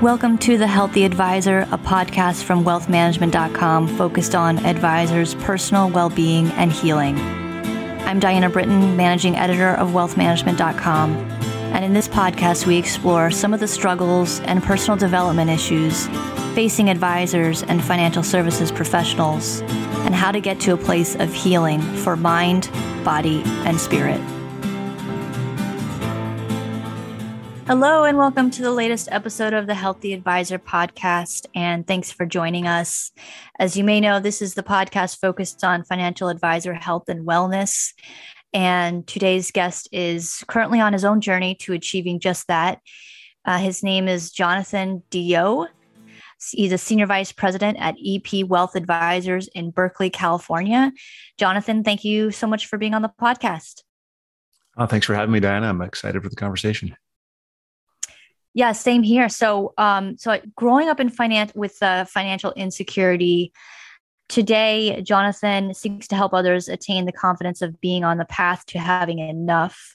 Welcome to The Healthy Advisor, a podcast from wealthmanagement.com focused on advisors' personal well being and healing. I'm Diana Britton, managing editor of wealthmanagement.com. And in this podcast, we explore some of the struggles and personal development issues facing advisors and financial services professionals, and how to get to a place of healing for mind, body, and spirit. Hello, and welcome to the latest episode of the Healthy Advisor podcast. And thanks for joining us. As you may know, this is the podcast focused on financial advisor health and wellness. And today's guest is currently on his own journey to achieving just that. Uh, his name is Jonathan DeYoe. He's a senior vice president at EP Wealth Advisors in Berkeley, California. Jonathan, thank you so much for being on the podcast. Oh, thanks for having me, Diana. I'm excited for the conversation. Yeah, same here. So, um, so growing up in finance with uh, financial insecurity, today Jonathan seeks to help others attain the confidence of being on the path to having enough.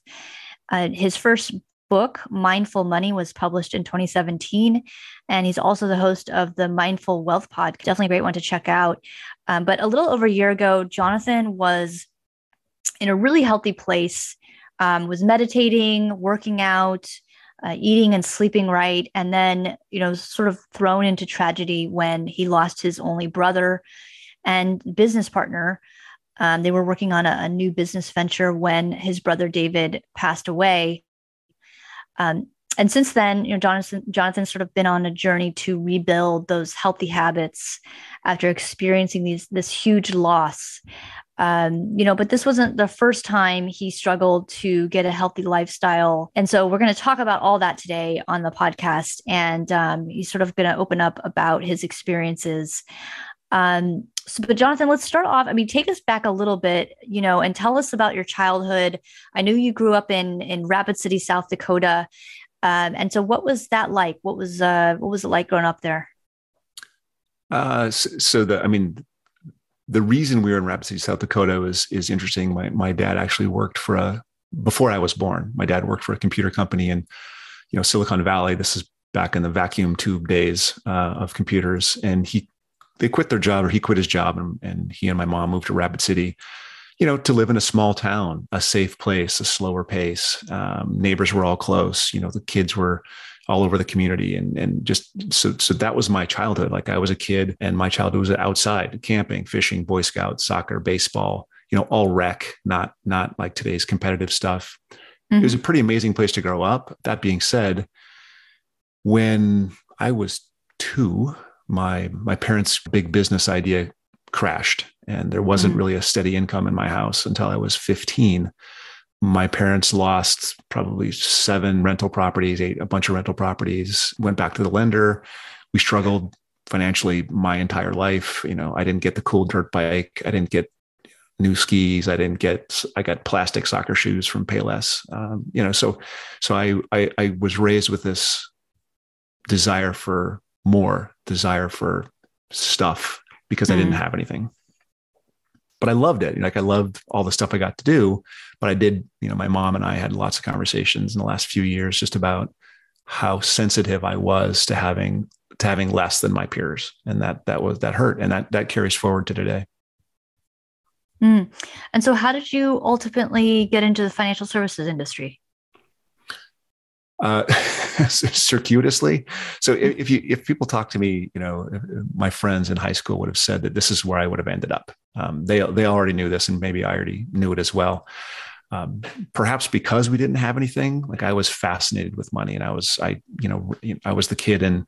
Uh, his first book, Mindful Money, was published in 2017, and he's also the host of the Mindful Wealth Pod. Definitely a great one to check out. Um, but a little over a year ago, Jonathan was in a really healthy place. Um, was meditating, working out, uh, eating and sleeping right, and then you know sort of thrown into tragedy when he lost his only brother and business partner. Um, they were working on a, a, new business venture when his brother David passed away. Um, and since then, you know, Jonathan Jonathan's sort of been on a journey to rebuild those healthy habits after experiencing these this huge loss um, you know, but this wasn't the first time he struggled to get a healthy lifestyle. And so we're going to talk about all that today on the podcast. And um, he's sort of going to open up about his experiences. Um, so, but Jonathan, let's start off. I mean, take us back a little bit, you know, and tell us about your childhood. I knew you grew up in in Rapid City, South Dakota. Um, and so, what was that like? What was uh, what was it like growing up there? Uh, so, so the, I mean, the reason we were in Rapid City, South Dakota is is interesting. My my dad actually worked for a before I was born. My dad worked for a computer company in you know Silicon Valley. This is back in the vacuum tube days uh, of computers, and he they quit their job or he quit his job, and, and he and my mom moved to Rapid City. You know, to live in a small town, a safe place, a slower pace. Um, neighbors were all close. You know, the kids were all over the community and and just so so that was my childhood like i was a kid and my childhood was outside camping fishing boy scouts soccer baseball you know all rec not not like today's competitive stuff mm-hmm. it was a pretty amazing place to grow up that being said when i was 2 my my parents big business idea crashed and there wasn't mm-hmm. really a steady income in my house until i was 15 my parents lost probably seven rental properties, ate a bunch of rental properties, went back to the lender. We struggled financially my entire life. You know, I didn't get the cool dirt bike. I didn't get new skis. I didn't get, I got plastic soccer shoes from Payless. Um, you know, so, so I, I, I was raised with this desire for more, desire for stuff because mm. I didn't mm. have anything but I loved it. Like I loved all the stuff I got to do. But I did, you know, my mom and I had lots of conversations in the last few years just about how sensitive I was to having to having less than my peers. And that that was that hurt. And that that carries forward to today. Mm. And so how did you ultimately get into the financial services industry? Uh, circuitously. So if, if, you if people talk to me, you know, my friends in high school would have said that this is where I would have ended up. Um, they they already knew this, and maybe I already knew it as well. Um, perhaps because we didn't have anything, like I was fascinated with money, and I was I you know I was the kid in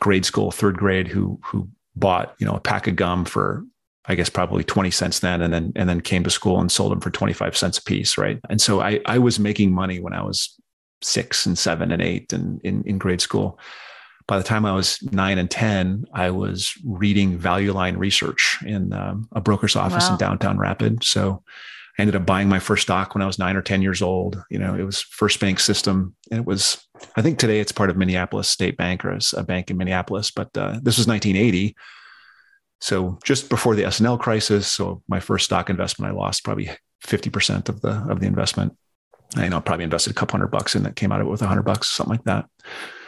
grade school, third grade, who who bought you know a pack of gum for I guess probably 20 cents then and then and then came to school and sold them for 25 cents a piece, right? And so I I was making money when I was six and seven and eight and in, in grade school. By the time I was nine and 10, I was reading value line research in um, a broker's office wow. in downtown Rapid. So I ended up buying my first stock when I was nine or 10 years old. You know, it was First Bank System. And it was, I think today it's part of Minneapolis State Bank or a bank in Minneapolis, but uh, this was 1980. So just before the S&L crisis. So my first stock investment, I lost probably 50% of the, of the investment. I know I probably invested a couple hundred bucks and that came out of it with a hundred bucks, something like that.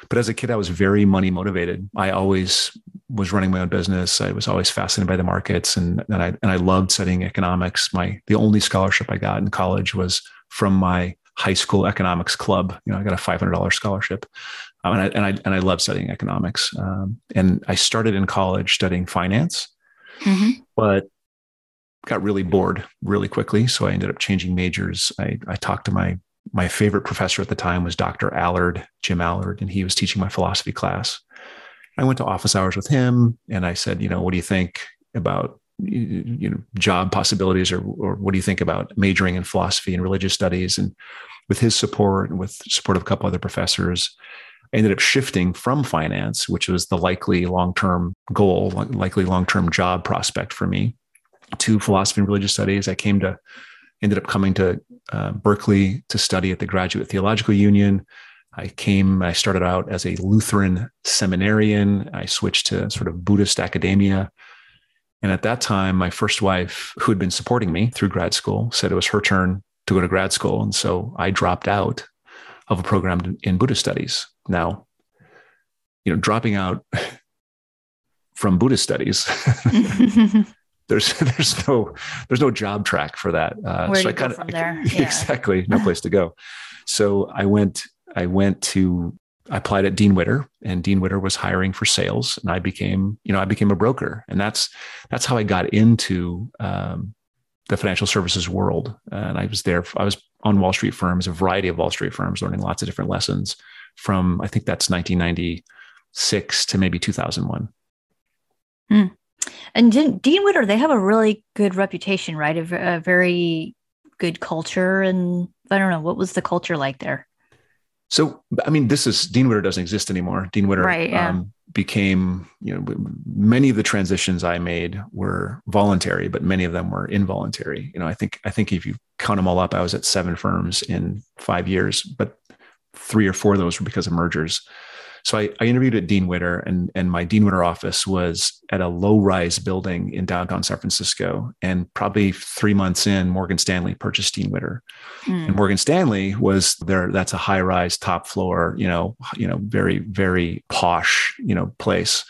but as a kid, I was very money motivated. I always was running my own business. I was always fascinated by the markets, and, and I and I loved studying economics. My the only scholarship I got in college was from my high school economics club. You know, I got a five hundred dollars scholarship, um, and I and I and I love studying economics. Um, and I started in college studying finance, mm-hmm. but got really bored really quickly. So I ended up changing majors. I, I talked to my my favorite professor at the time was Dr. Allard, Jim Allard, and he was teaching my philosophy class. I went to office hours with him and I said, you know, what do you think about you know job possibilities or or what do you think about majoring in philosophy and religious studies and with his support and with support of a couple other professors I ended up shifting from finance which was the likely long-term goal likely long-term job prospect for me to philosophy and religious studies I came to ended up coming to uh, Berkeley to study at the Graduate Theological Union. I came, I started out as a Lutheran seminarian. I switched to sort of Buddhist academia. And at that time, my first wife, who had been supporting me through grad school, said it was her turn to go to grad school. And so I dropped out of a program in Buddhist studies. Now, you know, dropping out from Buddhist studies there's there's no there's no job track for that. Uh, Where so I from there? Yeah. Exactly, no place to go. So I went I went to I applied at Dean Witter, and Dean Witter was hiring for sales, and I became you know I became a broker, and that's that's how I got into um, the financial services world. And I was there. I was on Wall Street firms, a variety of Wall Street firms, learning lots of different lessons from I think that's 1996 to maybe 2001. Hmm. And Dean Witter, they have a really good reputation, right? A, a, very good culture. And I don't know, what was the culture like there? So, I mean, this is Dean Witter doesn't exist anymore. Dean Witter right, yeah. um, became, you know, many of the transitions I made were voluntary, but many of them were involuntary. You know, I think, I think if you count them all up, I was at seven firms in five years, but three or four of those were because of mergers. So I, I, interviewed at Dean Witter, and and my Dean Witter office was at a low rise building in downtown San Francisco. And probably three months in, Morgan Stanley purchased Dean Witter, mm. and Morgan Stanley was there. That's a high rise, top floor, you know, you know, very very posh, you know, place.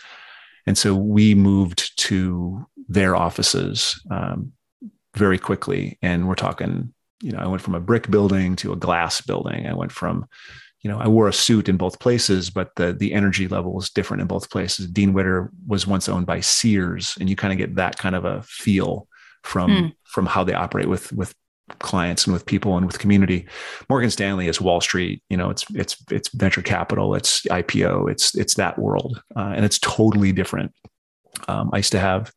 And so we moved to their offices um, very quickly, and we're talking. You know, I went from a brick building to a glass building. I went from you know, I wore a suit in both places, but the the energy level was different in both places. Dean Witter was once owned by Sears, and you kind of get that kind of a feel from hmm. from how they operate with with clients and with people and with community. Morgan Stanley is Wall Street. You know, it's it's it's venture capital, it's IPO, it's it's that world, uh, and it's totally different. Um, I used to have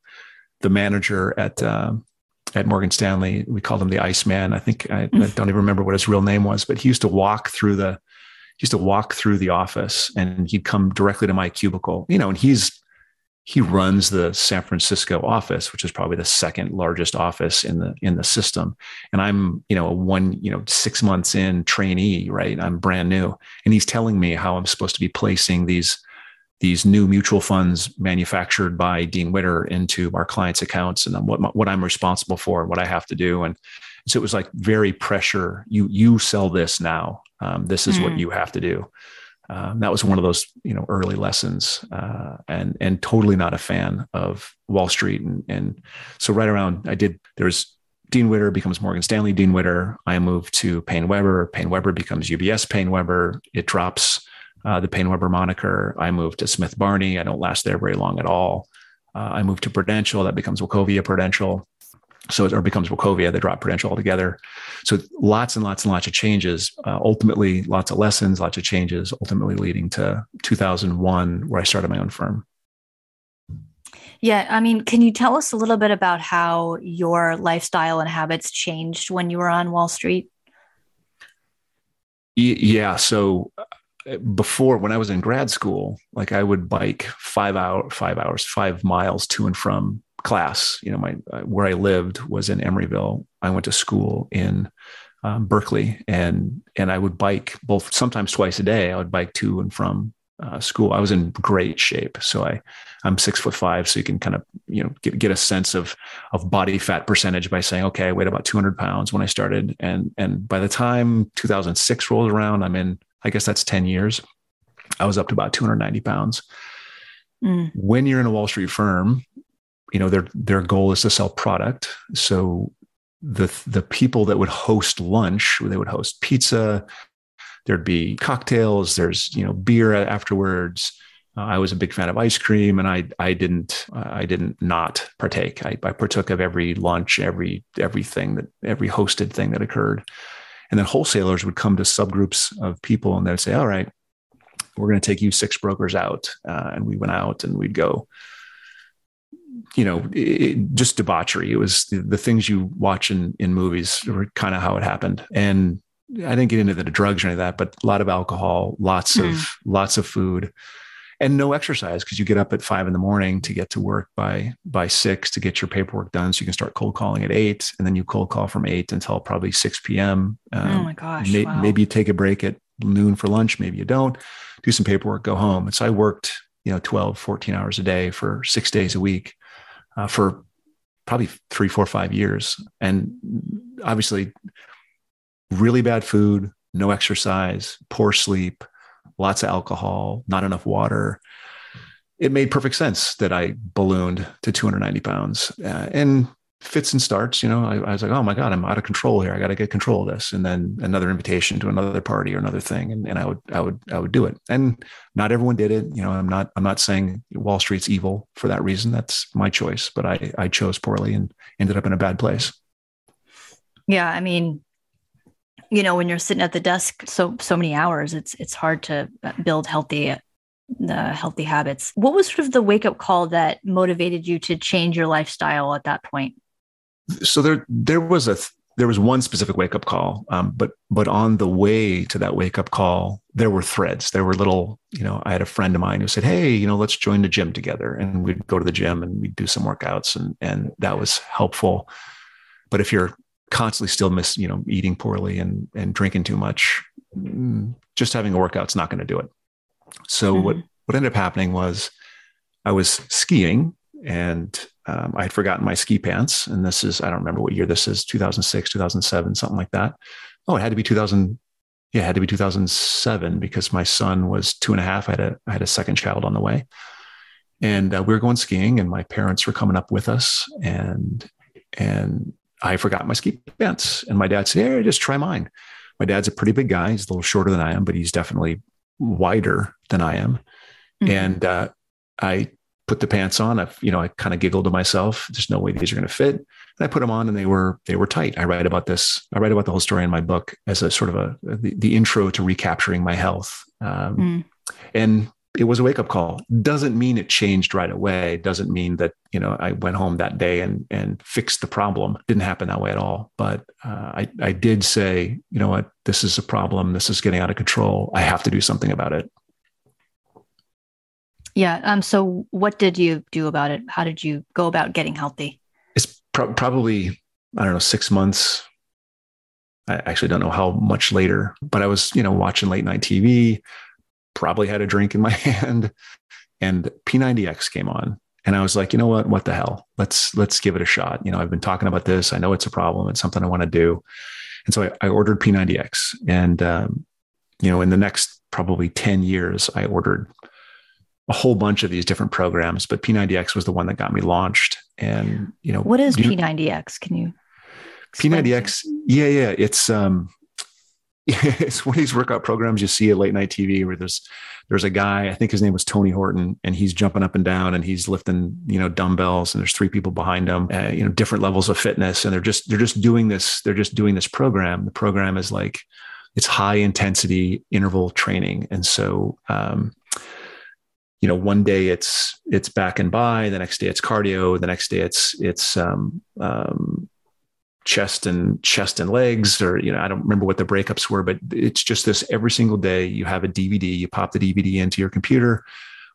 the manager at uh, at Morgan Stanley. We called him the Iceman. I think I, I, don't even remember what his real name was, but he used to walk through the he used to walk through the office and he'd come directly to my cubicle, you know, and he's, he runs the San Francisco office, which is probably the second largest office in the in the system. And I'm, you know, a one, you know, six months in trainee, right? I'm brand new, and he's telling me how I'm supposed to be placing these these new mutual funds manufactured by Dean Witter into our clients' accounts, and what what I'm responsible for, and what I have to do, and so it was like very pressure. You you sell this now, um, this is mm. what hmm. you have to do. Um, that was one of those you know early lessons, uh, and and totally not a fan of Wall Street. And and so right around I did there was Dean Witter becomes Morgan Stanley Dean Witter. I moved to PaineWebber. Payne Weber becomes UBS PaineWebber. It drops uh, the PaineWebber moniker. I moved to Smith Barney. I don't last there very long at all. Uh, I moved to Prudential. That becomes Wachovia Prudential so it or becomes Wachovia, they drop Prudential altogether. So lots and lots and lots of changes. Uh, ultimately, lots of lessons, lots of changes. Ultimately, leading to 2001, where I started my own firm. Yeah, I mean, can you tell us a little bit about how your lifestyle and habits changed when you were on Wall Street? Yeah, so uh, before when I was in grad school, like I would bike five hour, five hours, five miles to and from class. You know, my uh, where I lived was in Emeryville. I went to school in um, Berkeley, and and I would bike both sometimes twice a day. I would bike to and from uh, school. I was in great shape, so I I'm six foot five, so you can kind of you know get get a sense of of body fat percentage by saying, okay, I weighed about 200 pounds when I started, and and by the time 2006 rolls around, I'm in. I guess that's 10 years. I was up to about 290 pounds. Mm. When you're in a Wall Street firm, you know their their goal is to sell product. So the the people that would host lunch, they would host pizza. There'd be cocktails. There's you know beer afterwards. Uh, I was a big fan of ice cream, and I I didn't uh, I didn't not partake. I, I partook of every lunch, every everything that every hosted thing that occurred. And then wholesalers would come to subgroups of people, and they'd say, "All right, we're going to take you six brokers out," uh, and we went out and we'd go you know, it, just debauchery. It was the, the, things you watch in, in movies were kind of how it happened. And I didn't get into the drugs or any of that, but a lot of alcohol, lots mm. of, lots of food and no exercise because you get up at five in the morning to get to work by, by six to get your paperwork done. So you can start cold calling at eight and then you cold call from eight until probably 6 PM. Um, oh my gosh. May, wow. Maybe you take a break at noon for lunch. Maybe you don't do some paperwork, go home. And so I worked, you know, 12, 14 hours a day for six days a week uh, for probably three, four, five years. And obviously, really bad food, no exercise, poor sleep, lots of alcohol, not enough water. It made perfect sense that I ballooned to 290 pounds. Uh, and fits and starts, you know, I, I, was like, oh my God, I'm out of control here. I got to get control of this. And then another invitation to another party or another thing. And, and I would, I would, I would do it. And not everyone did it. You know, I'm not, I'm not saying Wall Street's evil for that reason. That's my choice, but I, I chose poorly and ended up in a bad place. Yeah. I mean, you know, when you're sitting at the desk so, so many hours, it's, it's hard to build healthy the healthy habits. What was sort of the wake up call that motivated you to change your lifestyle at that point? So there there was a there was one specific wake up call, um, but but on the way to that wake up call, there were threads. There were little, you know, I had a friend of mine who said, "Hey, you know, let's join the gym together," and we'd go to the gym and we'd do some workouts, and and that was helpful. But if you're constantly still miss, you know, eating poorly and and drinking too much, mm, just having a workout's not going to do it. So mm-hmm. what what ended up happening was I was skiing and um, I had forgotten my ski pants. And this is, I don't remember what year this is 2006, 2007, something like that. Oh, it had to be 2000. Yeah, it had to be 2007 because my son was two and a half. I had a, I had a second child on the way. And uh, we were going skiing and my parents were coming up with us. And, and I forgot my ski pants. And my dad said, Hey, just try mine. My dad's a pretty big guy. He's a little shorter than I am, but he's definitely wider than I am. Mm-hmm. And uh, I put the pants on. I, you know, I kind of giggled to myself. There's no way these are going to fit. And I put them on, and they were they were tight. I write about this. I write about the whole story in my book as a sort of a the, the intro to recapturing my health. Um, mm. And it was a wake up call. Doesn't mean it changed right away. Doesn't mean that you know I went home that day and and fixed the problem. Didn't happen that way at all. But uh, I I did say, you know what, this is a problem. This is getting out of control. I have to do something about it. Yeah. Um. So, what did you do about it? How did you go about getting healthy? It's pro- probably I don't know six months. I actually don't know how much later, but I was you know watching late night TV. Probably had a drink in my hand, and P90X came on, and I was like, you know what? What the hell? Let's let's give it a shot. You know, I've been talking about this. I know it's a problem. It's something I want to do, and so I, I ordered P90X, and um, you know, in the next probably ten years, I ordered a whole bunch of these different programs, but P90X was the one that got me launched. And you know, what is P90X? Can you? P90X, yeah, yeah, it's um, it's one of these workout programs you see at late night TV where there's there's a guy I think his name was Tony Horton and he's jumping up and down and he's lifting you know dumbbells and there's three people behind him uh, you know different levels of fitness and they're just they're just doing this they're just doing this program the program is like it's high intensity interval training and so um, you know one day it's it's back and by the next day it's cardio the next day it's it's um, um, chest and chest and legs or you know i don't remember what the breakups were but it's just this every single day you have a dvd you pop the dvd into your computer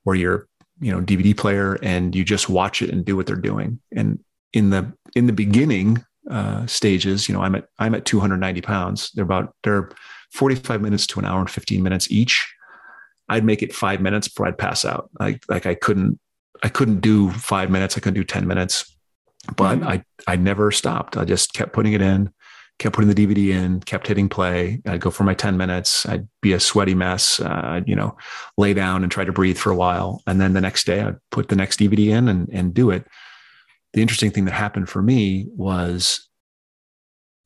or your you know dvd player and you just watch it and do what they're doing. And in the in the beginning uh, stages you know i'm at i'm at 290 pounds. They're about they're 45 minutes to an hour and 15 minutes each I'd make it five minutes before I'd pass out. Like like I couldn't I couldn't do five minutes. I couldn't do 10 minutes, but mm-hmm. I, I never stopped. I just kept putting it in kept putting the DVD in, kept hitting play. I'd go for my 10 minutes. I'd be a sweaty mess. Uh, I'd, you know, lay down and try to breathe for a while. And then the next day I'd put the next DVD in and, and do it. The interesting thing that happened for me was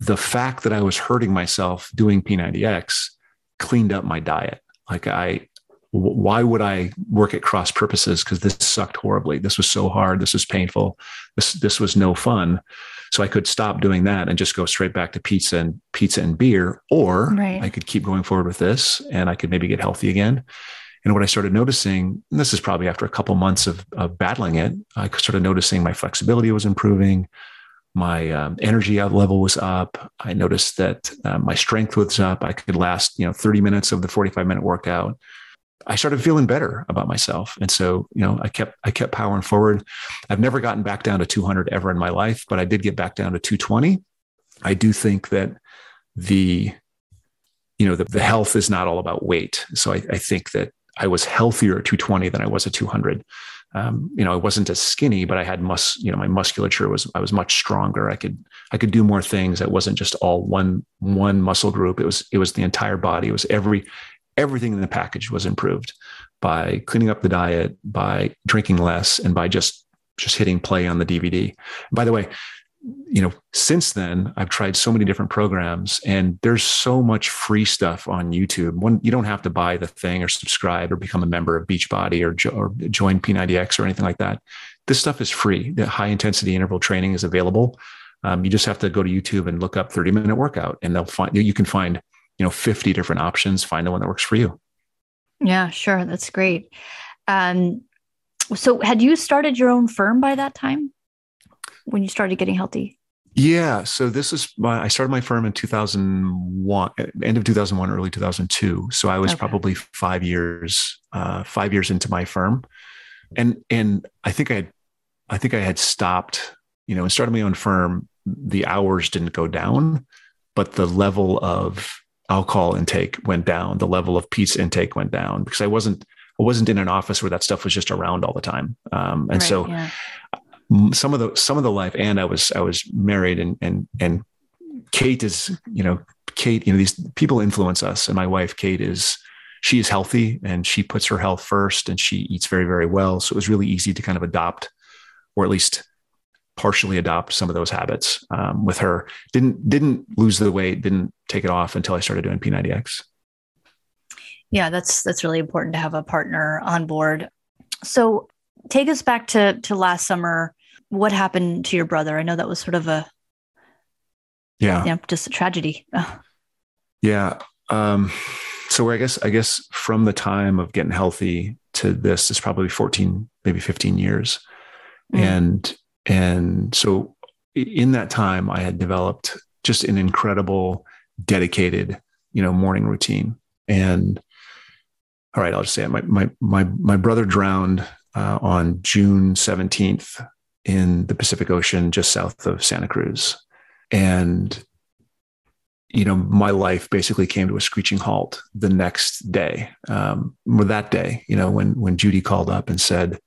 the fact that I was hurting myself doing P90X cleaned up my diet. Like I, why would I work at cross purposes? Because this sucked horribly. This was so hard. This was painful. This this was no fun. So I could stop doing that and just go straight back to pizza and pizza and beer, or right. I could keep going forward with this and I could maybe get healthy again. And what I started noticing, and this is probably after a couple months of, of battling it, I started noticing my flexibility was improving, my um, energy level was up. I noticed that uh, my strength was up. I could last, you know, 30 minutes of the 45 minute workout. I started feeling better about myself. And so, you know, I kept, I kept powering forward. I've never gotten back down to 200 ever in my life, but I did get back down to 220. I do think that the, you know, the, the health is not all about weight. So I, I think that I was healthier at 220 than I was at 200. Um, you know, I wasn't as skinny, but I had mus, you know, my musculature was, I was much stronger. I could, I could do more things. It wasn't just all one, one muscle group. It was, it was the entire body. It was every, everything in the package was improved by cleaning up the diet, by drinking less, and by just just hitting play on the DVD. By the way, you know, since then I've tried so many different programs, and there's so much free stuff on YouTube. One, you don't have to buy the thing or subscribe or become a member of Beachbody or, jo- or join P90X or anything like that. This stuff is free. The high intensity interval training is available. Um, you just have to go to YouTube and look up 30 minute workout, and they'll find you can find you know 50 different options find the one that works for you. Yeah sure. That's great. Um, so had you started your own firm by that time? When you started getting healthy? Yeah so this is my i started my firm in 2001 end of 2001 early 2002 so i was okay. probably five years uh, five years into my firm. And and i think i had i think i had stopped you know and started my own firm the hours didn't go down but the level of alcohol intake went down, the level of pizza intake went down because I wasn't I wasn't in an office where that stuff was just around all the time. Um, and right, so yeah. some of the some of the life, and I was I was married, and and and Kate is you know Kate you know these people influence us, and my wife Kate is she is healthy and she puts her health first, and she eats very very well. So it was really easy to kind of adopt, or at least partially adopt some of those habits um, with her. Didn't didn't lose the weight, didn't take it off until I started doing P90X. Yeah, that's that's really important to have a partner on board. So take us back to to last summer. What happened to your brother? I know that was sort of a yeah, you know, just a tragedy. Yeah. Um, so I guess I guess from the time of getting healthy to this is probably 14, maybe 15 years. Mm. And and so in that time, I had developed just an incredible, dedicated, you know, morning routine. And all right, I'll just say it. My my my my brother drowned uh, on June seventeenth in the Pacific Ocean, just south of Santa Cruz, and you know, my life basically came to a screeching halt the next day. Um, or that day, you know, when when Judy called up and said,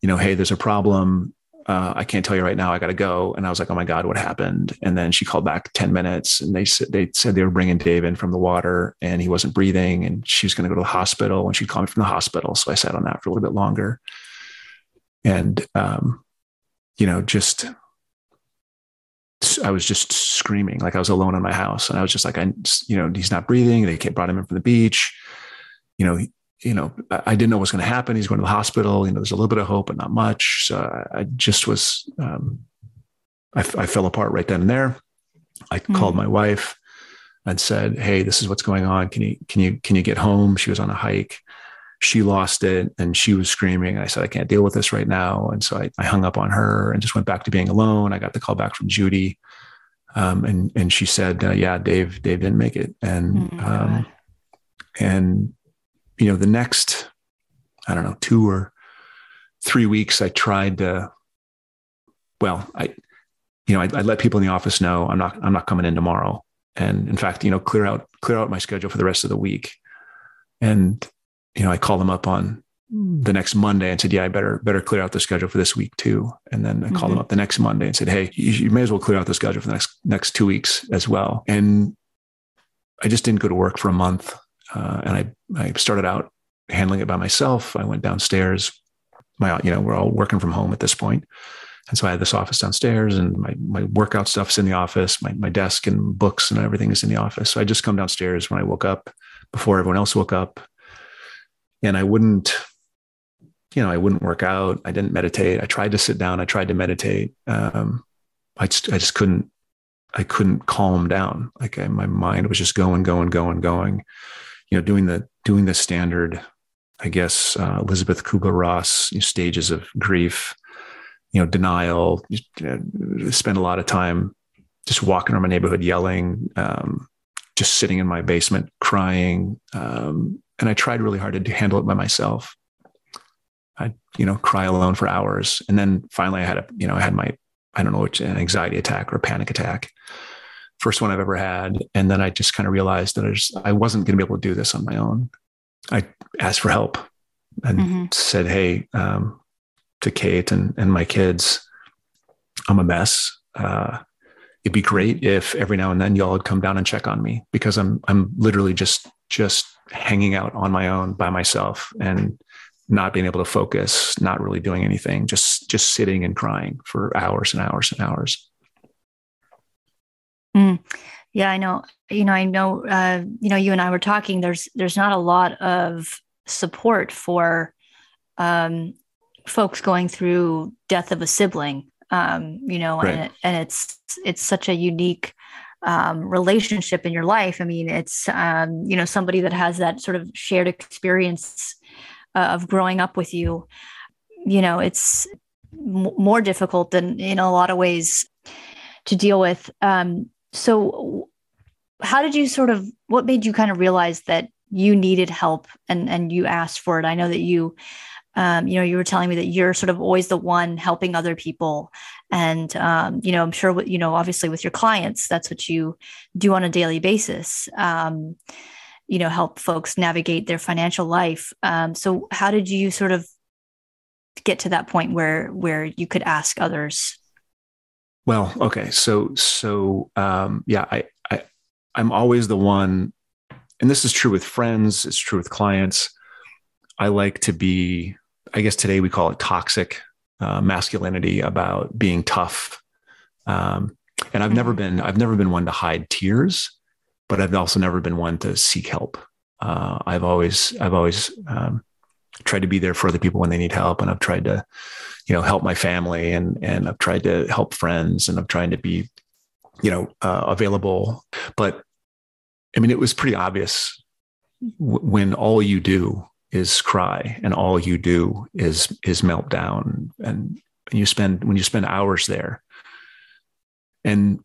you know, hey, there's a problem uh, I can't tell you right now. I got to go. And I was like, oh my God, what happened? And then she called back 10 minutes and they said, they said they were bringing Dave in from the water and he wasn't breathing and she was going to go to the hospital and she'd call me from the hospital. So I sat on that for a little bit longer. And, um, you know, just, I was just screaming like I was alone in my house. And I was just like, I, you know, he's not breathing. They brought him in from the beach. You know, you know, I didn't know what was going to happen. He's going to the hospital. You know, there's a little bit of hope, but not much. So I just was, um, I, I, fell apart right then and there. I mm-hmm. called my wife and said, "Hey, this is what's going on. Can you can you can you get home?" She was on a hike. She lost it and she was screaming. I said, "I can't deal with this right now." And so I, I hung up on her and just went back to being alone. I got the call back from Judy, um, and and she said, uh, "Yeah, Dave Dave didn't make it." And oh um, and you know, the next, I don't know, two or three weeks, I tried to, well, I, you know, I, I let people in the office know I'm not, I'm not coming in tomorrow. And in fact, you know, clear out, clear out my schedule for the rest of the week. And, you know, I call them up on, the next Monday and said, "Yeah, I better better clear out the schedule for this week too." And then I mm-hmm. called them up the next Monday and said, "Hey, you, you, may as well clear out the schedule for the next next two weeks as well." And I just didn't go to work for a month, uh, and I I started out handling it by myself. I went downstairs. My you know we're all working from home at this point, and so I had this office downstairs, and my my workout stuff's in the office. My my desk and books and everything is in the office. So I just come downstairs when I woke up before everyone else woke up, and I wouldn't you know, I wouldn't work out. I didn't meditate. I tried to sit down. I tried to meditate. Um, I just, I just couldn't, I couldn't calm down. Like I, my mind was just going, going, going, going, you know, doing the, doing the standard, I guess, uh, Elisabeth Kubler-Ross stages of grief, you know, denial, know, spend a lot of time just walking around my neighborhood, yelling, um, just sitting in my basement, crying. Um, and I tried really hard to handle it by myself I'd, you know, cry alone for hours. And then finally I had a, you know, I had my, I don't know which an anxiety attack or a panic attack. First one I've ever had. And then I just kind of realized that I, just, I wasn't going to be able to do this on my own. I asked for help and mm-hmm. said, Hey, um, to Kate and, and my kids, I'm a mess. Uh, it'd be great if every now and then y'all would come down and check on me because I'm, I'm literally just, just hanging out on my own by myself. And not being able to focus, not really doing anything, just just sitting and crying for hours and hours and hours. Mm. Yeah, I know. You know, I know. Uh, you know, you and I were talking. There's there's not a lot of support for um, folks going through death of a sibling. Um, you know, right. and, and it's it's such a unique um, relationship in your life. I mean, it's um, you know somebody that has that sort of shared experience uh, of growing up with you you know it's m- more difficult than in a lot of ways to deal with um, so how did you sort of what made you kind of realize that you needed help and and you asked for it? I know that you um, you know you were telling me that you're sort of always the one helping other people. And um, you know i'm sure you know obviously with your clients that's what you do on a daily basis um, you know help folks navigate their financial life. Um, so how did you sort of get to that point where where you could ask others well okay so so um, yeah I, I i'm always the one and this is true with friends it's true with clients i like to be i guess today we call it toxic uh, masculinity about being tough um, and i've mm-hmm. never been i've never been one to hide tears but I've also never been one to seek help. Uh, I've always, I've always um, tried to be there for other people when they need help, and I've tried to, you know, help my family, and and I've tried to help friends, and I'm trying to be, you know, uh, available. But I mean, it was pretty obvious w- when all you do is cry, and all you do is is melt down, and you spend when you spend hours there, and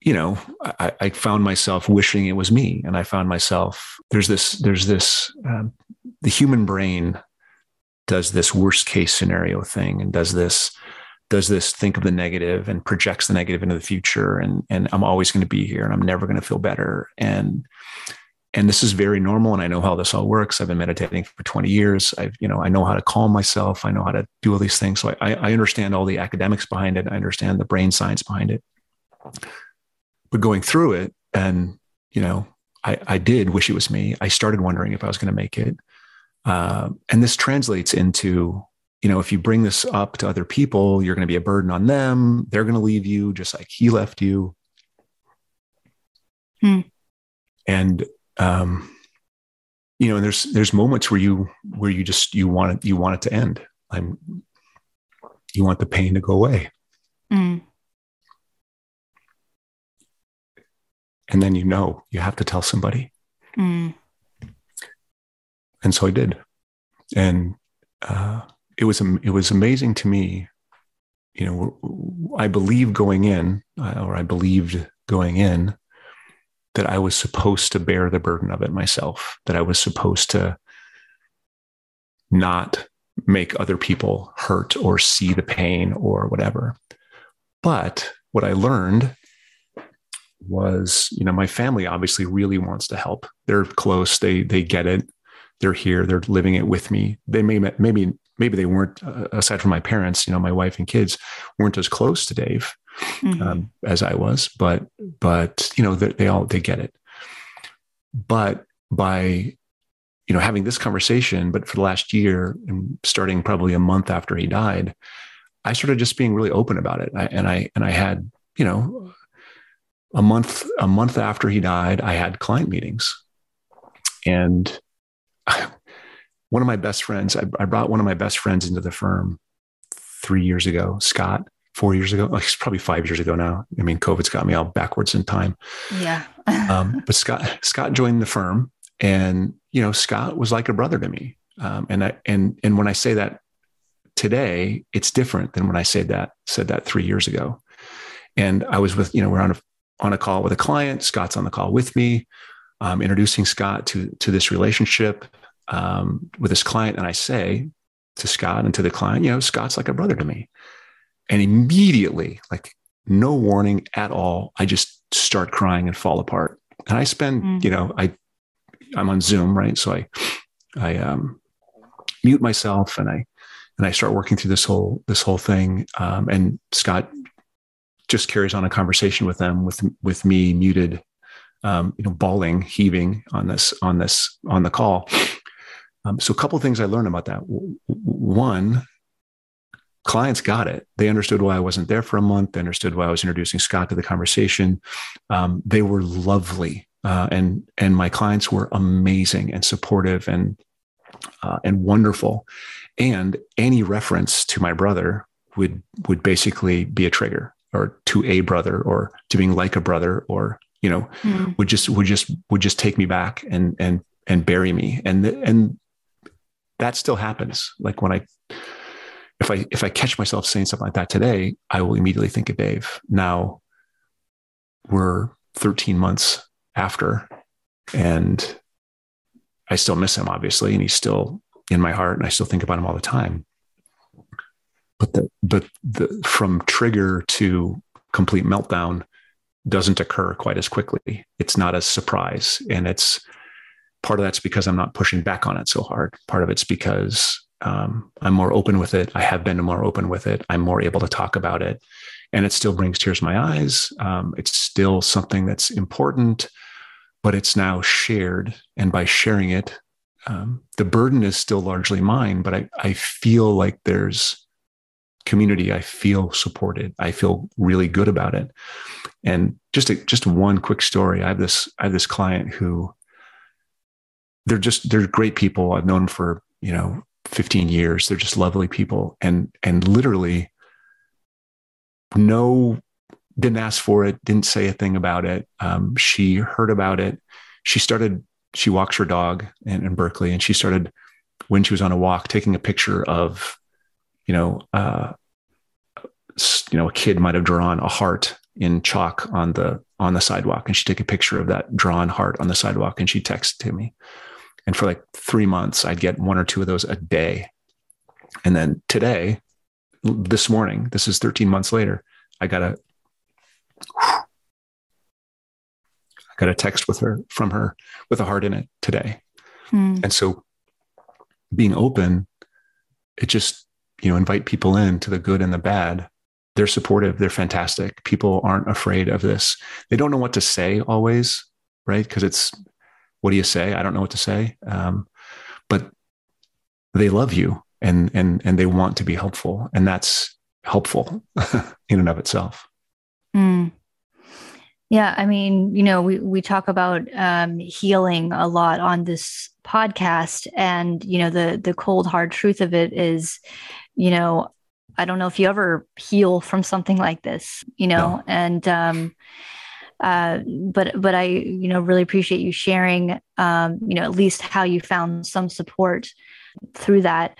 you know, I, I, found myself wishing it was me, and I found myself there's this there's this um, the human brain does this worst case scenario thing and does this does this think of the negative and projects the negative into the future and and I'm always going to be here and I'm never going to feel better and and this is very normal and I know how this all works. I've been meditating for 20 years. I've, you know, I know how to calm myself. I know how to do all these things. So I, I understand all the academics behind it. I understand the brain science behind it but going through it and you know I, I did wish it was me i started wondering if i was going to make it uh, and this translates into you know if you bring this up to other people you're going to be a burden on them they're going to leave you just like he left you hmm. and um you know and there's there's moments where you where you just you want it you want it to end i'm you want the pain to go away mm. and then you know you have to tell somebody. Mm. And so I did, and uh, it was it was amazing to me. You know, I believed going in, uh, or I believed going in, that I was supposed to bear the burden of it myself. That I was supposed to not make other people hurt or see the pain or whatever. But what I learned was, you know, my family obviously really wants to help. They're close. They they get it. They're here, they're living it with me. They may maybe maybe they weren't uh, aside from my parents, you know, my wife and kids weren't as close to Dave mm-hmm. um, as I was, but but you know they, they all they get it. But by you know having this conversation, but for the last year and starting probably a month after he died, I started just being really open about it. I, and I and I had you know a month a month after he died, I had client meetings, and one of my best friends, I, I, brought one of my best friends into the firm three years ago, Scott, four years ago. Like it's probably five years ago now. I mean, COVID's got me all backwards in time. Yeah. um, but Scott, Scott joined the firm and, you know, Scott was like a brother to me. Um, and I, and, and when I say that today, it's different than when I said that, said that three years ago. And I was with, you know, we're on a, on a call with a client. Scott's on the call with me, um, introducing Scott to, to this relationship um, with this client, and I say to Scott and to the client, you know, Scott's like a brother to me. And immediately, like no warning at all, I just start crying and fall apart. And I spend, mm. you know, I I'm on Zoom, right? So I I um, mute myself and I and I start working through this whole this whole thing. Um, and Scott just carries on a conversation with them with with me muted, um, you know, bawling, heaving on this on this on the call. Um, so a couple things I learned about that. One, clients got it. They understood why I wasn't there for a month. They understood why I was introducing Scott to the conversation. Um, they were lovely, uh, and and my clients were amazing and supportive and uh, and wonderful. And any reference to my brother would would basically be a trigger, or to a brother, or to being like a brother, or you know, mm. would just would just would just take me back and and and bury me. And and that still happens. Like when I, if I, if I catch myself saying something like that today, I will immediately think of Dave. Now we're 13 months after and I still miss him, obviously, and he's still in my heart and I still think about him all the time. But the, but the, from trigger to complete meltdown doesn't occur quite as quickly. It's not a surprise. And it's, part of that's because I'm not pushing back on it so hard. Part of it's because um, I'm more open with it. I have been more open with it. I'm more able to talk about it. And it still brings tears to my eyes. Um, it's still something that's important, but it's now shared. And by sharing it, um, the burden is still largely mine, but I, I feel like there's community. I feel supported. I feel really good about it. And just a, just one quick story. I have this I have this client who they're just they're great people. I've known them for you know 15 years. They're just lovely people, and and literally no didn't ask for it, didn't say a thing about it. Um, she heard about it. She started. She walks her dog in, in, Berkeley, and she started when she was on a walk taking a picture of, you know, uh, you know, a kid might have drawn a heart in chalk on the on the sidewalk, and she took a picture of that drawn heart on the sidewalk, and she texted to me. And for like three months, I'd get one or two of those a day. And then today, this morning, this is 13 months later, I got a I got a text with her from her with a heart in it today. Hmm. And so being open, it just, you know, invite people in to the good and the bad. They're supportive, they're fantastic. People aren't afraid of this. They don't know what to say always, right? Because it's what do you say? I don't know what to say. Um, but they love you and and and they want to be helpful, and that's helpful in and of itself. Mm. Yeah, I mean, you know, we we talk about um, healing a lot on this podcast, and you know, the the cold hard truth of it is, you know, I don't know if you ever heal from something like this, you know, no. and um, uh, but but I you know really appreciate you sharing um, you know at least how you found some support through that.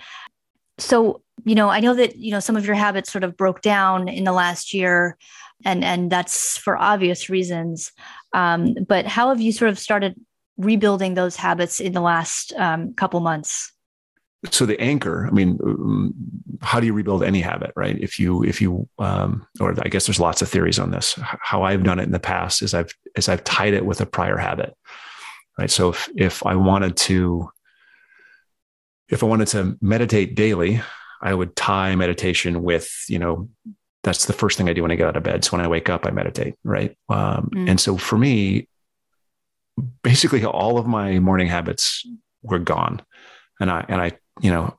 So you know I know that you know some of your habits sort of broke down in the last year, and and that's for obvious reasons. Um, but how have you sort of started rebuilding those habits in the last um, couple months? So the anchor i mean um, how do you rebuild any habit right if you if you um, or i guess there's lots of theories on this how i've done it in the past is i've is i've tied it with a prior habit right so if if i wanted to if I wanted to meditate daily, I would tie meditation with, you know, that's the first thing I do when I get out of bed. So when I wake up, I meditate, right? Um, mm. And so for me, basically all of my morning habits were gone, and I and I, you know,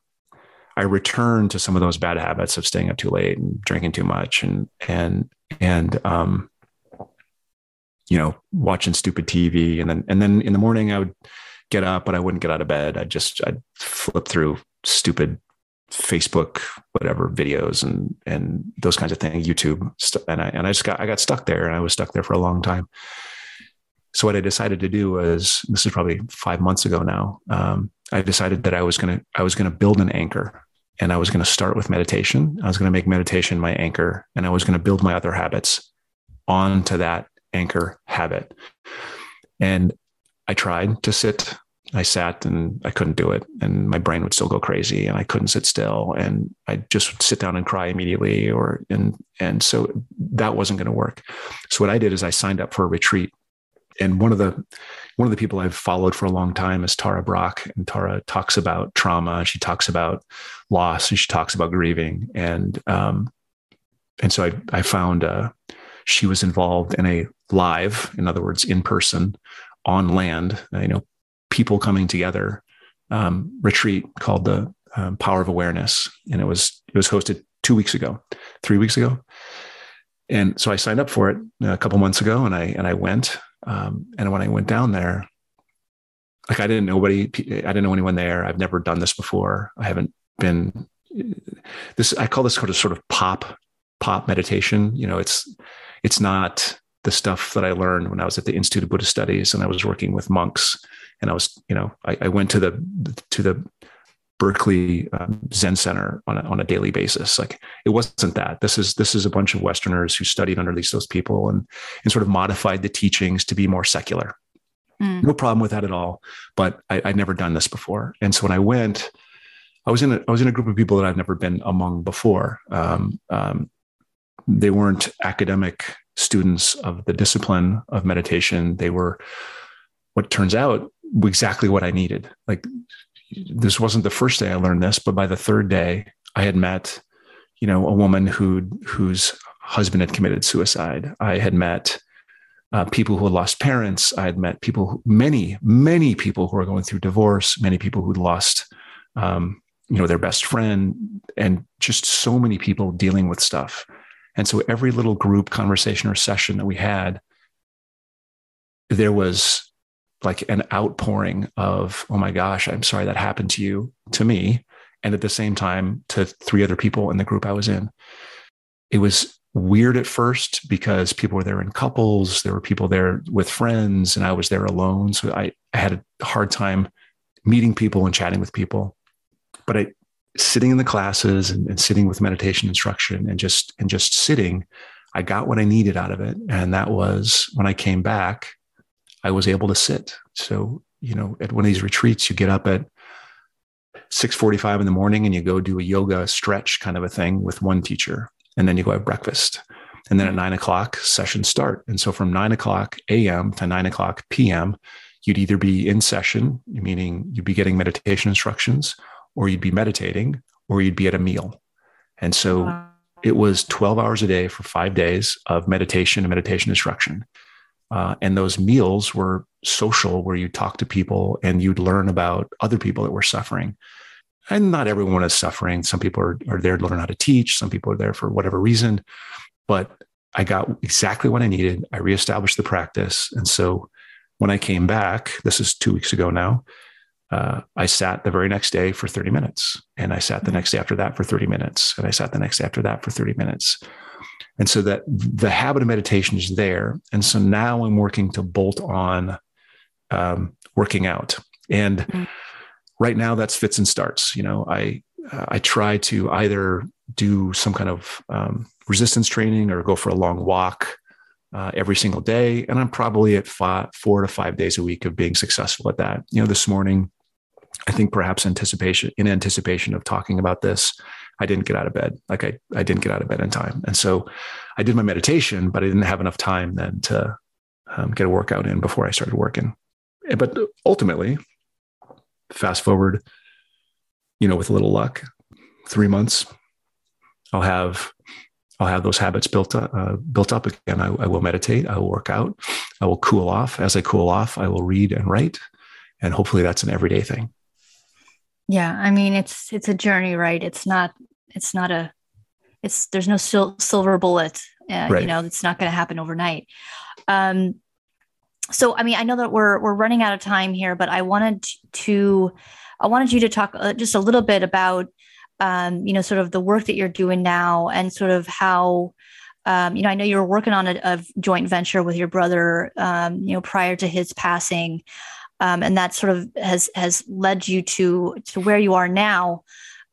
I returned to some of those bad habits of staying up too late and drinking too much, and and and um, you know, watching stupid TV, and then and then in the morning I would get up, but I wouldn't get out of bed. I just I'd flip through stupid Facebook, whatever videos and and those kinds of things, YouTube, and I and I just got I got stuck there, and I was stuck there for a long time. So what I decided to do was this is probably five months ago now. Um, I decided that I was gonna I was gonna build an anchor, and I was gonna start with meditation. I was gonna make meditation my anchor, and I was gonna build my other habits onto that anchor habit. And I tried to sit I sat and I couldn't do it. And my brain would still go crazy and I couldn't sit still. And I just would sit down and cry immediately or, and, and so that wasn't going to work. So what I did is I signed up for a retreat. And one of the, one of the people I've followed for a long time is Tara Brach. And Tara talks about trauma. She talks about loss and she talks about grieving. And, um, and so I, I found, uh, she was involved in a live, in other words, in person on land, you know, people coming together um, retreat called the um, Power of Awareness, and it was it was hosted two weeks ago, three weeks ago, and so I signed up for it a couple months ago, and I and I went, um, and when I went down there, like I didn't know nobody, I didn't know anyone there. I've never done this before. I haven't been this. I call this sort of sort of pop pop meditation. You know, it's it's not the stuff that I learned when I was at the Institute of Buddhist Studies and I was working with monks and I was, you know, I, I went to the to the Berkeley um, Zen Center on a, on a daily basis. Like it wasn't that. This is this is a bunch of Westerners who studied under these those people and and sort of modified the teachings to be more secular. Mm. No problem with that at all. But I, I'd never done this before, and so when I went, I was in a I was in a group of people that I've never been among before. Um, um, they weren't academic students of the discipline of meditation. They were what turns out exactly what I needed. Like this wasn't the first day I learned this, but by the third day, I had met, you know, a woman who whose husband had committed suicide. I had met uh, people who had lost parents. I had met people, who, many, many people who are going through divorce. Many people who lost, um, you know, their best friend, and just so many people dealing with stuff. And so every little group conversation or session that we had, there was like an outpouring of, oh my gosh, I'm sorry that happened to you, to me. And at the same time, to three other people in the group I was in. It was weird at first because people were there in couples, there were people there with friends, and I was there alone. So I, I had a hard time meeting people and chatting with people. But I, sitting in the classes and, and sitting with meditation instruction and just and just sitting, I got what I needed out of it. And that was when I came back, I was able to sit. So, you know, at one of these retreats, you get up at 6:45 in the morning and you go do a yoga stretch kind of a thing with one teacher, and then you go have breakfast. And then at nine o'clock, sessions start. And so from nine o'clock a.m. to nine o'clock p.m., you'd either be in session, meaning you'd be getting meditation instructions, or you'd be meditating, or you'd be at a meal. And so wow. it was 12 hours a day for five days of meditation and meditation instruction. Uh, and those meals were social, where you talk to people and you'd learn about other people that were suffering. And not everyone is suffering. Some people are, are there to learn how to teach, some people are there for whatever reason. But I got exactly what I needed. I reestablished the practice. And so when I came back, this is two weeks ago now, uh, I sat the very next day for 30 minutes. And I sat the next day after that for 30 minutes. And I sat the next day after that for 30 minutes. And so that the habit of meditation is there. And so now I'm working to bolt on um, working out. And mm-hmm. right now that's fits and starts. You know, I, uh, I try to either do some kind of um, resistance training or go for a long walk uh, every single day. And I'm probably at five, four to five days a week of being successful at that. You know, this morning, I think perhaps anticipation in anticipation of talking about this, I didn't get out of bed. Like I, I didn't get out of bed in time. And so I did my meditation, but I didn't have enough time then to um, get a workout in before I started working. But ultimately, fast forward you know, with a little luck, three months, I'll have I'll have those habits built up, uh, built up again. I, I, will meditate. I will work out. I will cool off. As I cool off, I will read and write, and hopefully that's an everyday thing. Yeah, I mean it's it's a journey, right? It's not it's not a it's there's no sil- silver bullet. Uh, right. You know, it's not going to happen overnight. Um, so I mean, I know that we're we're running out of time here, but I wanted to I wanted you to talk uh, just a little bit about um, you know sort of the work that you're doing now and sort of how um, you know I know you were working on a, a joint venture with your brother um, you know prior to his passing, um, and that sort of has has led you to to where you are now.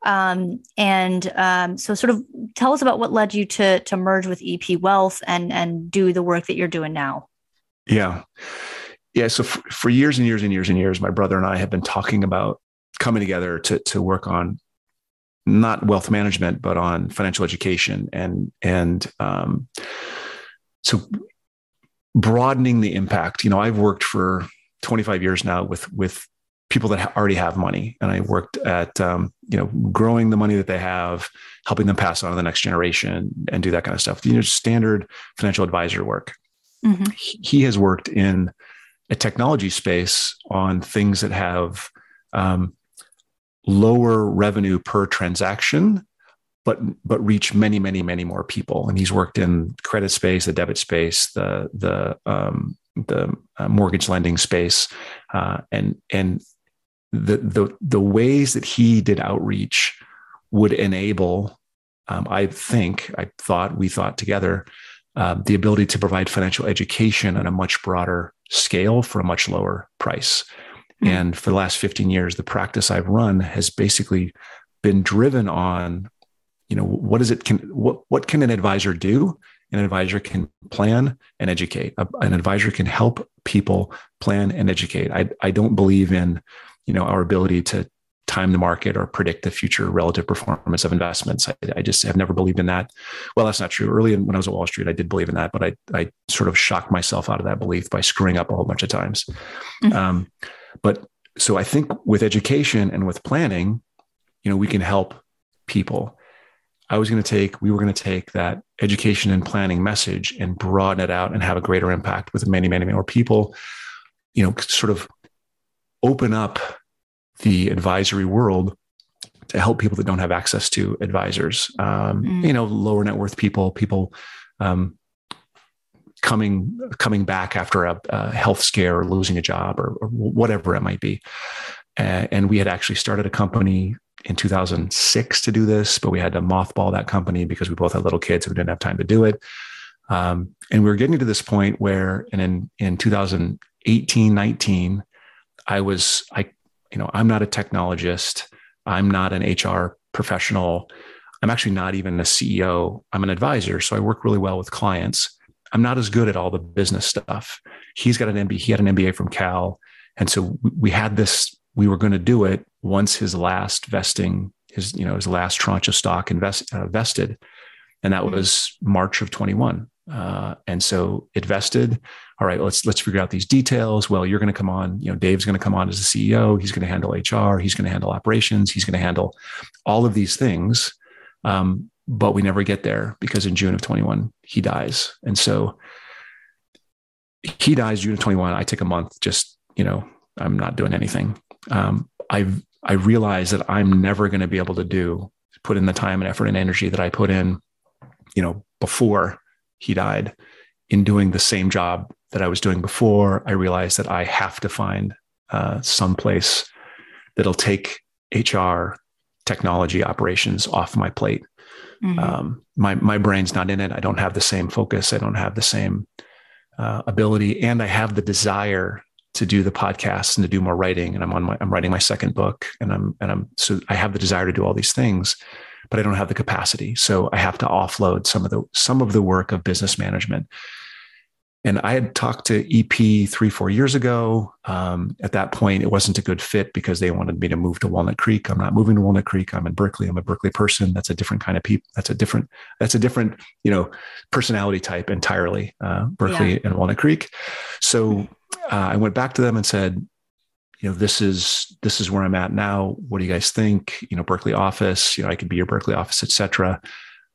Um, and um, so, sort of, tell us about what led you to to merge with EP Wealth and and do the work that you're doing now. Yeah. Yeah. So for, for years and years and years and years, my brother and I have been talking about coming together to, to work on not wealth management, but on financial education and, and, um, so broadening the impact, you know, I've worked for 25 years now with, with people that already have money. And I worked at, um, you know, growing the money that they have, helping them pass on to the next generation and do that kind of stuff. You know, standard financial advisor work. Mm-hmm. He has worked in a technology space on things that have um, lower revenue per transaction, but but reach many, many, many more people. And he's worked in credit space, the debit space, the the um, the uh, mortgage lending space, uh, and and the the the ways that he did outreach would enable. Um, I think I thought we thought together um, the ability to provide financial education on a much broader scale for a much lower price. Mm-hmm. And for the last 15 years, the practice I've run has basically been driven on, you know, what is it can what what can an advisor do? An advisor can plan and educate. An advisor can help people plan and educate. I, I don't believe in, you know, our ability to time the market or predict the future relative performance of investments. I, I, just have never believed in that. Well, that's not true. Early when I was at Wall Street, I did believe in that, but I, I sort of shocked myself out of that belief by screwing up a whole bunch of times. Mm-hmm. Um, but so I think with education and with planning, you know, we can help people. I was going to take, we were going to take that education and planning message and broaden it out and have a greater impact with many, many more people, you know, sort of open up the advisory world to help people that don't have access to advisors. Um, mm. You know, lower net worth people, people um, coming coming back after a, a, health scare or losing a job or, or whatever it might be. And we had actually started a company in 2006 to do this, but we had to mothball that company because we both had little kids, so we didn't have time to do it. Um, and we were getting to this point where, and in in 2018, 19, I was I you know, I'm not a technologist. I'm not an HR professional. I'm actually not even a CEO. I'm an advisor. So I work really well with clients. I'm not as good at all the business stuff. He's got an MBA. He had an MBA from Cal. And so we had this, we were going to do it once his last vesting, his, you know, his last tranche of stock invest, uh, vested. And that mm-hmm. was March of 21. Uh, and so it vested. All right, let's let's figure out these details. Well, you're going to come on. You know, Dave's going to come on as a CEO. He's going to handle HR. He's going to handle operations. He's going to handle all of these things. Um, but we never get there because in June of 21 he dies, and so he dies June of 21. I take a month. Just you know, I'm not doing anything. Um, I I realize that I'm never going to be able to do put in the time and effort and energy that I put in, you know, before he died in doing the same job that I was doing before, I realized that I have to find uh, some place that'll take HR technology operations off my plate. Mm-hmm. Um, my my brain's not in it. I don't have the same focus. I don't have the same uh, ability, and I have the desire to do the podcast and to do more writing. And I'm on my I'm writing my second book, and I'm and I'm so I have the desire to do all these things but I don't have the capacity. So I have to offload some of the some of the work of business management. And I had talked to EP three, four years ago. Um, at that point, it wasn't a good fit because they wanted me to move to Walnut Creek. I'm not moving to Walnut Creek. I'm in Berkeley. I'm a Berkeley person. That's a different kind of people. That's a different. That's a different, you know, personality type entirely. Uh, Berkeley yeah. and Walnut Creek. So uh, I went back to them and said, you know, this is this is where I'm at now. What do you guys think? You know, Berkeley office. You know, I could be your Berkeley office, et cetera.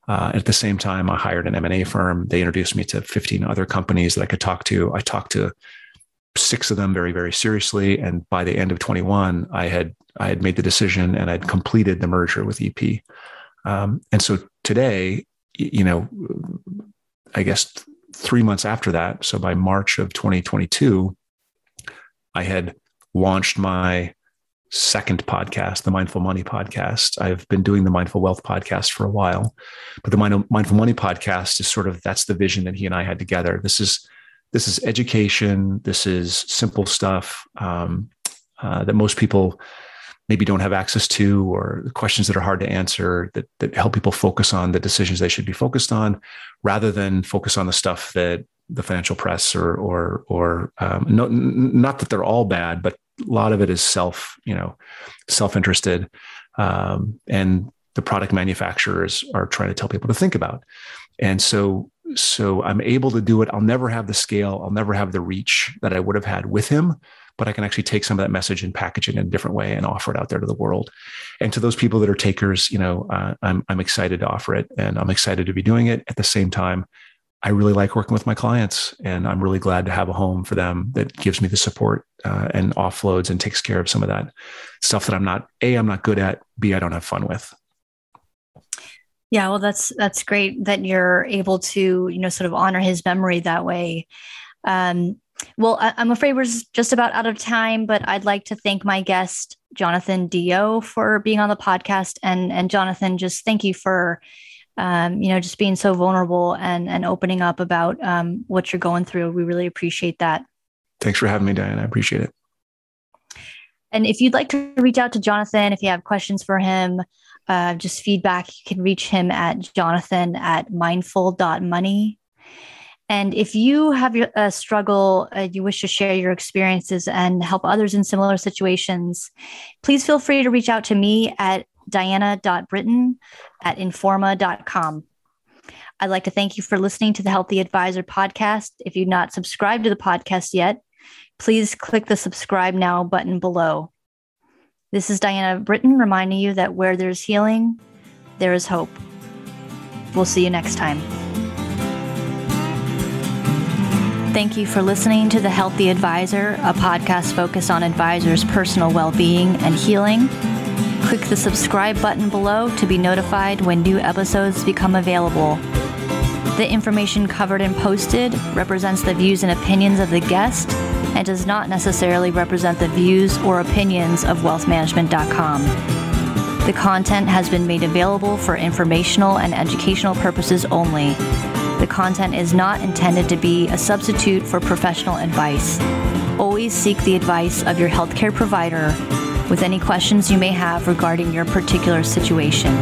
Uh, at the same time, I hired an M&A firm. They introduced me to 15 other companies that I could talk to. I talked to six of them very, very seriously. And by the end of 21, I had I had made the decision and I'd completed the merger with EP. Um, and so today, you know, I guess three months after that, so by March of 2022, I had launched my second podcast, the Mindful Money podcast. I've been doing the Mindful Wealth podcast for a while, but the Mindful Money podcast is sort of that's the vision that he and I had together. This is this is education. This is simple stuff um, uh, that most people maybe don't have access to, or questions that are hard to answer that that help people focus on the decisions they should be focused on, rather than focus on the stuff that the financial press or or or um, no, not that they're all bad, but a lot of it is self, you know, self-interested, um, and the product manufacturers are trying to tell people to think about. And so, so I'm able to do it. I'll never have the scale. I'll never have the reach that I would have had with him, but I can actually take some of that message and package it in a different way and offer it out there to the world. And to those people that are takers, you know, uh, I'm I'm excited to offer it, and I'm excited to be doing it. At the same time, I really like working with my clients, and I'm really glad to have a home for them that gives me the support uh, and offloads and takes care of some of that stuff that I'm not a I'm not good at, b I don't have fun with. Yeah, well, that's that's great that you're able to you know sort of honor his memory that way. Um, well, I, am afraid we're just about out of time, but I'd like to thank my guest Jonathan DeYoe for being on the podcast, and and Jonathan, just thank you for um, you know, just being so vulnerable and and opening up about um, what you're going through. We really appreciate that. Thanks for having me, Diane. I appreciate it. And if you'd like to reach out to Jonathan, if you have questions for him, uh, just feedback, you can reach him at jonathan at mindful.money. And if you have a struggle, uh, you wish to share your experiences and help others in similar situations, please feel free to reach out to me at diana.britton at informa.com. I'd like to thank you for listening to the Healthy Advisor podcast. If you've not subscribed to the podcast yet, please click the subscribe now button below. This is Diana Britton reminding you that where there's healing, there is hope. We'll see you next time. Thank you for listening to The Healthy Advisor, a podcast focused on advisors' personal well being and healing. Click the subscribe button below to be notified when new episodes become available. The information covered and posted represents the views and opinions of the guest and does not necessarily represent the views or opinions of wealthmanagement.com. The content has been made available for informational and educational purposes only. The content is not intended to be a substitute for professional advice. Always seek the advice of your healthcare provider with any questions you may have regarding your particular situation.